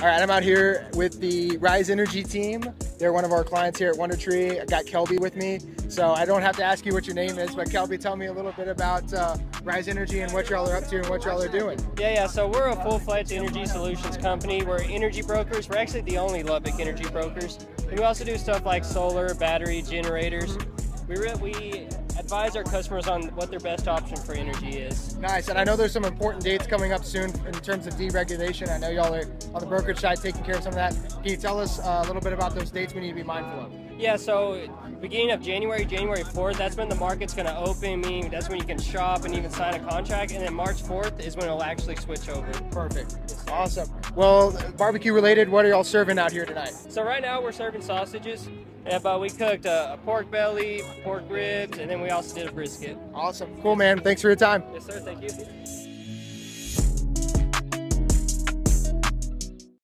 All right, I'm out here with the Rise Energy team. They're one of our clients here at Wundertre. I got Kelby with me, so I don't have to ask you what your name is, but Kelby, tell me a little bit about uh, Rise Energy and what y'all are up to and what y'all are doing. Yeah, yeah. So we're a full-fledged energy solutions company. We're energy brokers. We're actually the only Lubbock energy brokers. We also do stuff like solar, battery, generators. We re- we advise our customers on what their best option for energy is. Nice, and I know there's some important dates coming up soon in terms of deregulation. I know y'all are on the brokerage side taking care of some of that. Can you tell us uh, a little bit about those dates we need to be mindful of? Yeah, so beginning of January, January 4th, that's when the market's going to open, meaning that's when you can shop and even sign a contract. And then March 4th is when it'll actually switch over. Perfect. Awesome. Well, barbecue related, what are y'all serving out here tonight? So right now we're serving sausages. Yeah, uh, but we cooked a, a pork belly, pork ribs, and then we also did a brisket. Awesome. Cool, man. Thanks for your time. Yes, sir. Thank you.